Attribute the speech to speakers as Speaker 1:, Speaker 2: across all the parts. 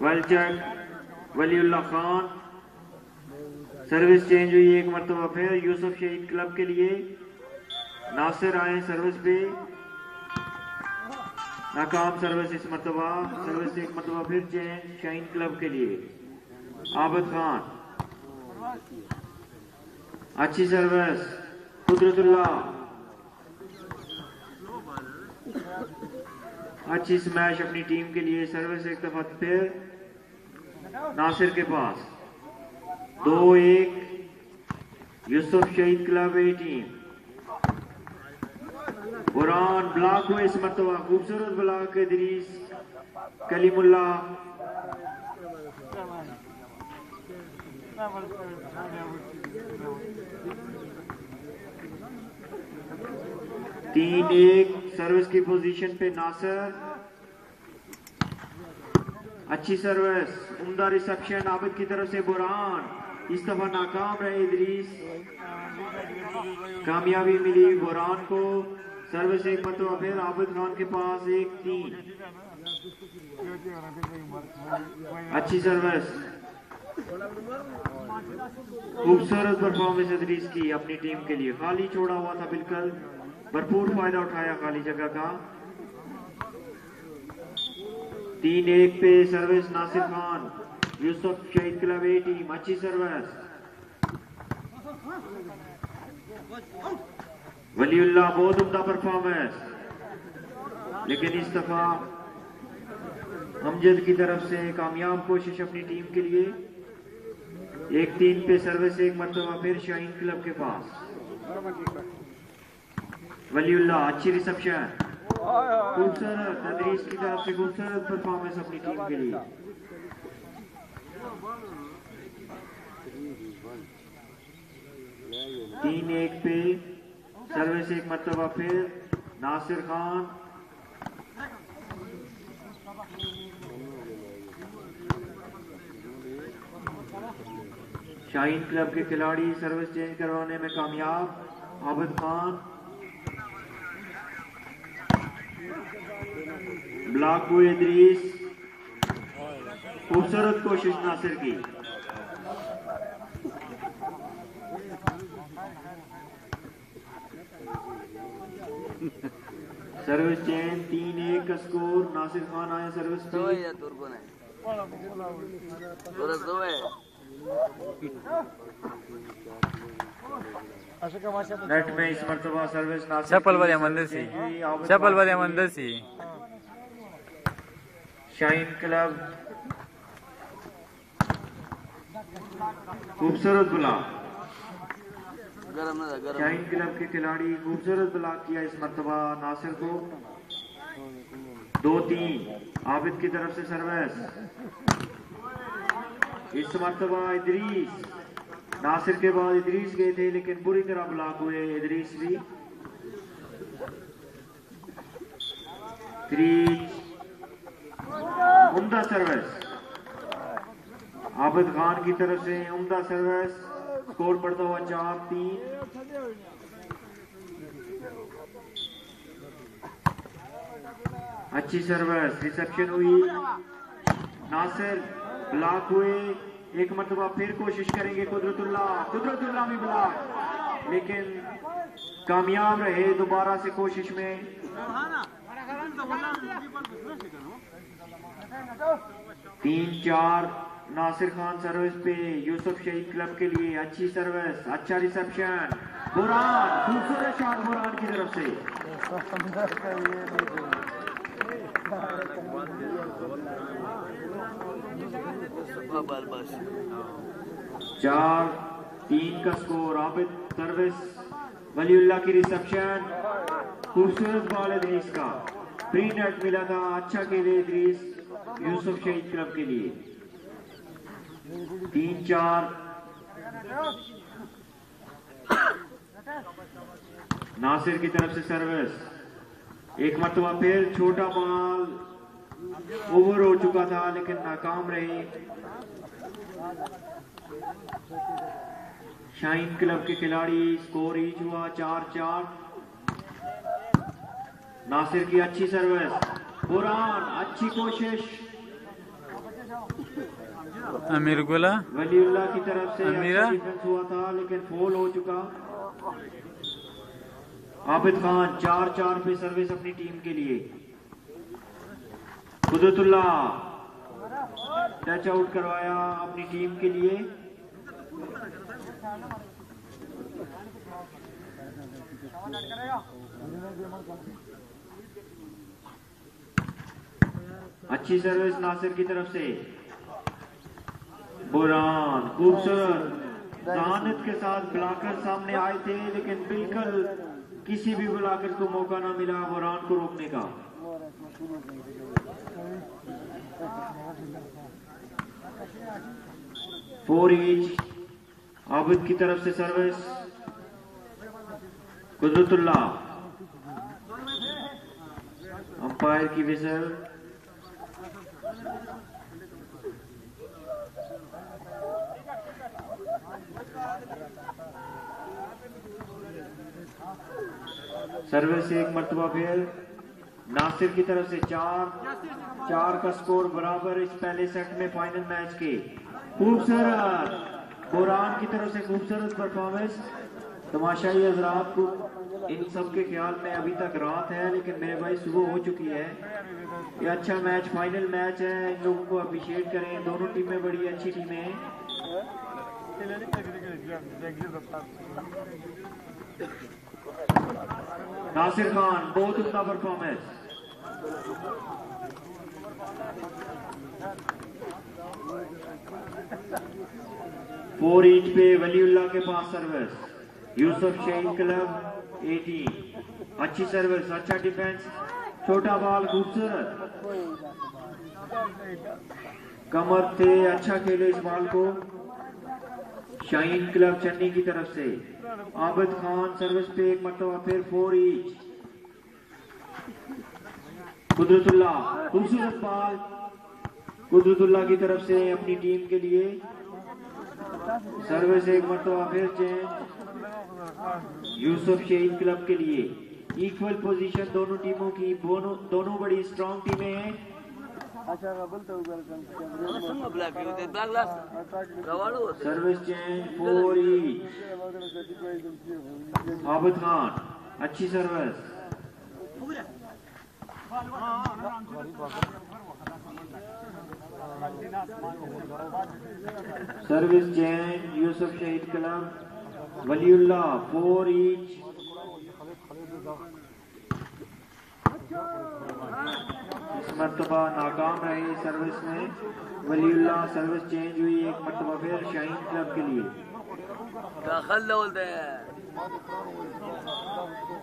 Speaker 1: Well check ولی اللہ Khan. Service change ہوئی ایک مرتبہ پھر یوسف شہید کلب کے لیے۔ ناصر آئے سروس پہ۔ ناکام سروس اس مرتبہ، سروس ایک مرتبہ پھر چینج شاہین کلب کے لیے۔ عابد خان۔ اچھی سروس۔ قدرت اللہ۔ اچھی سمیش اپنی ٹیم کے لیے سروس ایک دفعہ پھر۔ ناصر کے پاس۔ دو ایک۔ Yusuf Shaheed club A team. Quran block ہوئے اس مرتبہ خوبصورت بلاک ادریس کلیم اللہ۔ تین ایک سروس کی پوزیشن پہ ناصر۔ اچھی سروس، عمدہ ریسپشن عابد کی طرف سے بران اس دفعہ ناکام رہے ادریس۔ کامیابی ملی بران کو۔ سروس ایک مرتبہ پھر عابد خان کے پاس ایک تین۔ اچھی سروس۔ خوبصورت پرفارمنس ادریس کی اپنی ٹیم کے لیے۔ خالی چھوڑا ہوا تھا بالکل۔ بھرپور فائدہ اٹھایا خالی جگہ کا۔ تین ایک پہ service Nasir Khan Yusuf Shaheed club A team اچھی سروس ولی اللہ بہت عمدہ پرفارمنس لیکن اس دفعہ امجد کی طرف سے کامیاب کوشش اپنی ٹیم کے لیے ایک تین پہ سروس ایک مرتبہ پھر شاہین کلب کے پاس ولی اللہ اچھی ریسپشن خوبصورت تدریس کی طرف سے خوبصورت پرفارمنس اپنی ٹیم کے لیے تین ایک پہ سروس ایک مرتبہ پھر ناصر خان شاہین کلب کے کھلاڑی سروس چینج کروانے میں کامیاب، عابد خان بلاک ہوئے ادریس خوبصورت کوشش ناصر کی۔ سروس چین تین ایک کا سکور ناصر خان آئے سروس دو پہ۔ ہے
Speaker 2: یا ترکن ہے دو ہے
Speaker 1: نیٹ میں اس مرتبہ سروس ناصر چپل کی۔ والے مندر سی۔ چپل خان والے کی مندر
Speaker 3: سی۔
Speaker 1: شاہین کلب خوبصورت بلاک
Speaker 2: شاہین
Speaker 1: کلب کے کھلاڑی خوبصورت بلاک کیا اس مرتبہ ناصر کو؟ دو تین. عابد کی طرف سے سروس. اس مرتبہ ادریس. ناصر کے بعد ادریس گئے تھے لیکن بری طرح بلاک ہوئے ادریس بھی. سروس۔ عابد خان کی طرف سے عمدہ سروس۔ سکور پڑتا ہوا چار تین۔ اچھی سروس ریسپشن ہوئی۔ ناصر، بلاک ہوئے۔ ایک مرتبہ پھر کوشش کریں گے قدرت اللہ۔ قدرت اللہ بھی بلاک۔ لیکن کامیاب رہے دوبارہ سے کوشش میں۔ تین چار، ناصر خان سروس پہ یوسف شہید کلب کے لیے اچھی سروس اچھا ریسپشن بران خوبصورت شاٹ بران کی طرف سے۔ چار، تین کا سکور، عابد سروس، ولی اللہ کی ریسپشن خوبصورت بال ادریس کا۔ پری نیٹ ملا تھا اچھا کھیلے ادریس یوسف شہید کلب کے لیے تین چار ناصر کی طرف سے سروس ایک مرتبہ پھر چھوٹا مال اوور ہو چکا تھا لیکن ناکام رہی شاہین کلب کے کھلاڑی سکور ایچ ہوا چار چار ناصر کی اچھی سروس قرآن اچھی کوشش۔
Speaker 3: امیر گولا
Speaker 1: ولی اللہ کی طرف سے امیرہ؟ ہوا تھا لیکن فول ہو چکا۔ عابد خان چار چار پہ سروس اپنی ٹیم کے لیے۔ قدرت اللہ ٹچ آؤٹ کروایا اپنی ٹیم کے لیے۔ اچھی سروس ناصر کی طرف سے۔ بران خوبصورت۔ ذہانت کے ساتھ بلاکر سامنے آئے تھے، لیکن بالکل کسی بھی بلاکر کو موقع نہ ملا بران کو روکنے کا۔ فور ایج عابد کی طرف سے سروس۔ قدرت اللہ۔ امپائر کی وزر۔ سروے سے ایک مرتبہ پھر ناصر کی طرف سے چار چار کا سکور برابر اس پہلے سیٹ میں فائنل میچ کے۔ خوبصورت۔ قرآن کی طرف سے خوبصورت پرفارمنس تماشائی حضرات کو ان سب کے خیال میں ابھی تک رات ہے، لیکن میرے بھائی صبح ہو چکی ہے۔ یہ اچھا میچ، فائنل میچ ہے۔ ان لوگوں کو اپریشیٹ کریں۔ دونوں ٹیمیں بڑی اچھی ٹیمیں ہیں۔ ناصر خان، بہت اتنا پرفارمنس فور انچ پہ ولی اللہ کے پاس service. Yusuf Shaheen club eighteen اچھی سروس اچھا ڈیفینس چھوٹا بال، خوبصورت۔ کمر تھے اچھا کھیلے اس بال کو۔ شاہین کلب چنئی کی طرف سے۔ عابد خان سروس پہ ایک مرتبہ پھر فور ایچ۔ قدرت اللہ، خوبصورت بال۔ قدرت اللہ کی طرف سے اپنی ٹیم کے لیے۔ سروس ایک مرتبہ پھر چینج یوسف شہید کلب کے لیے۔ ایکول پوزیشن دونوں ٹیموں کی، دونوں بڑی اسٹرانگ ٹیمیں ہیں۔
Speaker 2: سروس
Speaker 1: عابد خان اچھی سروس۔ سروس چینج یوسف شہید کلب ولی اللہ فور ایچ۔ اس مرتبہ ناکام رہی سروس میں۔ ولی اللہ سروس چینج ہوئی ایک مرتبہ پھر شاہین کلب کے لیے۔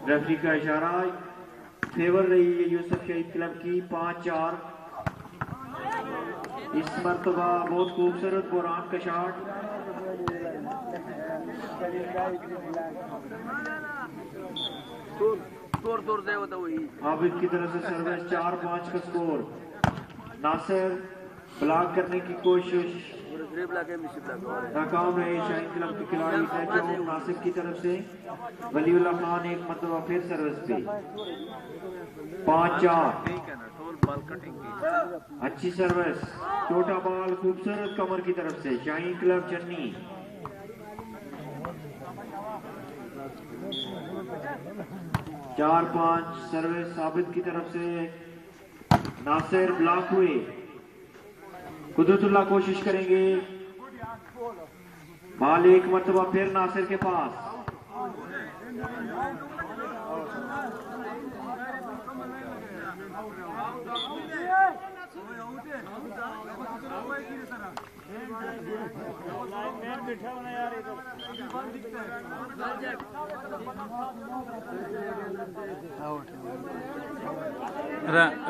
Speaker 1: ریفری کا اشارہ فیور رہی ہے یوسف شاہین کلب کی پانچ چار۔ اس مرتبہ بہت خوبصورت بوران کا شاٹ۔
Speaker 2: you. سکور دور دے وہ تو
Speaker 1: عابد کی طرف سے سروس چار پانچ کا سکور۔ ناصر بلاک کرنے کی کوشش۔ ناکام رہے شاہین کلب کے کھلاڑی سیٹ ناصر کی طرف سے ولی اللہ خان ایک مرتبہ پھر سروس پہ۔ پانچ چار۔ اچھی سروس۔ چوٹا بال خوبصورت کمر کی طرف سے۔ شاہین کلب چنی چار پانچ سروے ثابت کی طرف سے ناصر بلاک ہوئے۔ قدرت اللہ کوشش کریں گے۔ بال ایک مرتبہ پھر ناصر کے پاس۔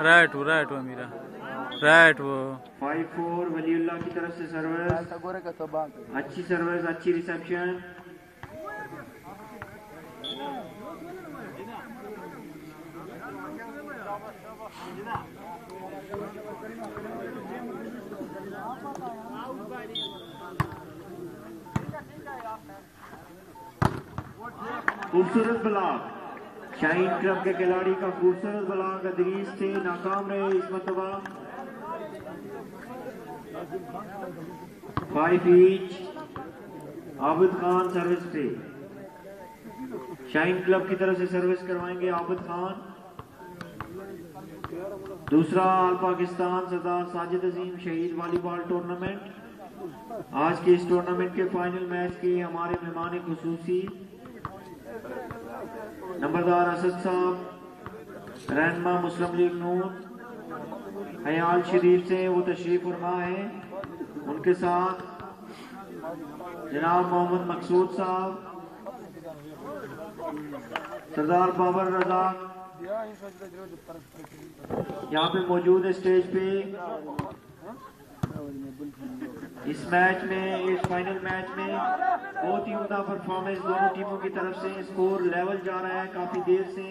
Speaker 3: رائٹ ہو رائٹ ہو میرا. رائٹ ہو
Speaker 1: فائی فور ولی اللہ کی طرف سے سرویس اچھی سرویس اچھی ریسپشن جناب خوبصورت بلاک شاہین کرم کے کھلاڑی کا خوبصورت بلاک ادریس سے ناکام رہے اس مرتبہ۔ فائی پیچ عابد خان سروس پہ۔ شاہین کلب کی طرف سے سروس کروائیں گے عابد خان۔ دوسرا آل پاکستان سردار ساجد عظیم شہید والی بال ٹورنامنٹ۔ آج کے اس ٹورنامنٹ کے فائنل میچ کے ہمارے مہمان خصوصی نمبردار اسد صاحب، رہنما مسلم لیگ نون حیال شریف سے وہ تشریف فرما ہیں۔ ان کے ساتھ جناب محمد مقصود صاحب، سردار بابر رضا، یہاں پہ موجود ہے اسٹیج پہ۔ اس میچ میں اس فائنل میچ میں بہت ہی عمدہ پرفارمنس دونوں ٹیموں کی طرف سے سکور لیول جا رہا ہے کافی دیر سے۔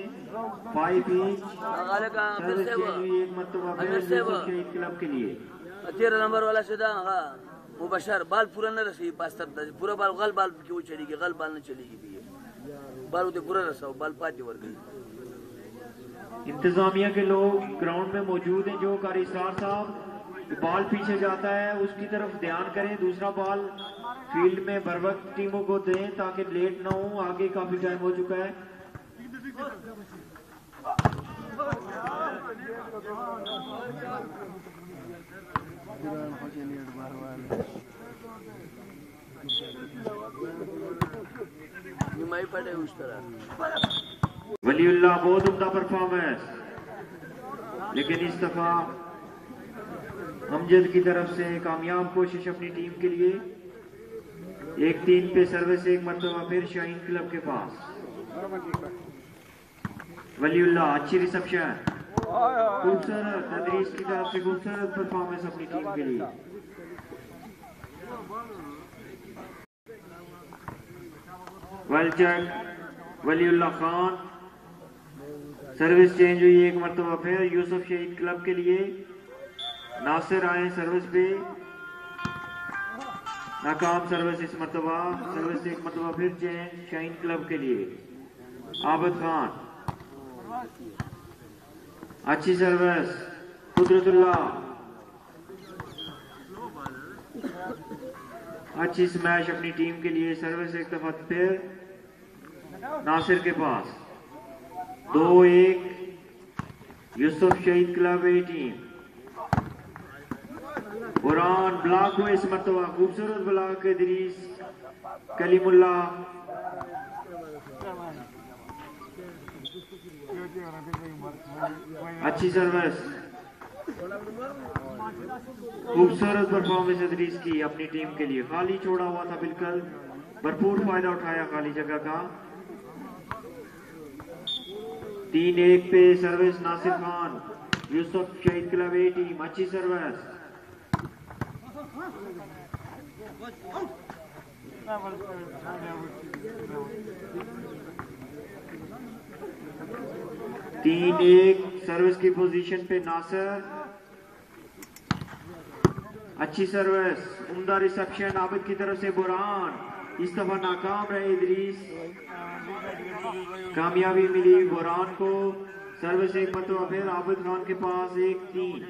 Speaker 1: فائیو ایچ
Speaker 2: سروس ہوئی
Speaker 1: ایک مرتبہ کلب کے لیے۔
Speaker 2: تیرہ نمبر والا شدہ ہاں۔ مبشر بال پورا نہ رسی پاس پاستر دا پورا بال غل بال کیوں چلی گی غل بال نہ چلی گی بھی۔ بال ہوتے پورا رسا بال پاتی ور گئی۔
Speaker 1: انتظامیہ کے لوگ گراؤنڈ میں موجود ہیں جو کاری صاحب بال پیچھے جاتا ہے، اس کی طرف دھیان کریں، دوسرا بال فیلڈ میں بروقت ٹیموں کو دیں تاکہ لیٹ نہ ہوں، آگے کافی ٹائم ہو چکا ہے۔ ولی اللہ، بہت عمدہ پرفارمنس لیکن اس دفعہ امجد کی طرف سے کامیاب کوشش اپنی ٹیم کے لیے۔ ایک تین پہ سروس ایک مرتبہ پھر شاہین کلب کے پاس۔ ولی اللہ، اچھی ریسپشن خوبصورت تدریس کی طرف سے خوبصورت پرفارمنس اپنی ٹیم کے لیے۔ ویلچک ولی اللہ خان۔ سروس چینج ہوئی ایک مرتبہ پھر یوسف شہید کلب کے لیے۔ ناصر آئے سروس بھی۔ ناکام سروس اس مرتبہ، سروس ایک مرتبہ پھر چین شاہین کلب کے لیے۔ عابد خان۔ اچھی سروس۔ قدرت اللہ۔ اچھی سمیش اپنی ٹیم کے لیے سروس ایک دفعہ پھر ناصر کے پاس۔ دو ایک۔ Yusuf Shaheed club A team. Quran block ہو اس مرتبہ خوبصورت بلاک ادریس کلیم اللہ۔ اچھی سروس۔ خوبصورت پرفارمنس ادریس کی اپنی ٹیم کے لیے۔ خالی چھوڑا ہوا تھا بالکل۔ بھرپور فائدہ اٹھایا خالی جگہ کا۔ تین ایک پہ service Nasir Khan. Yusuf Shaheed club A team. اچھی سروس۔ تین ایک سروس کی پوزیشن پہ ناصر۔ اچھی سروس، عمدہ ریسپشن عابد کی طرف سے بران۔ اس دفعہ ناکام رہے ادریس۔ کامیابی ملی بران کو۔ سروس ایک مرتبہ پھر عابد خان کے پاس ایک تین۔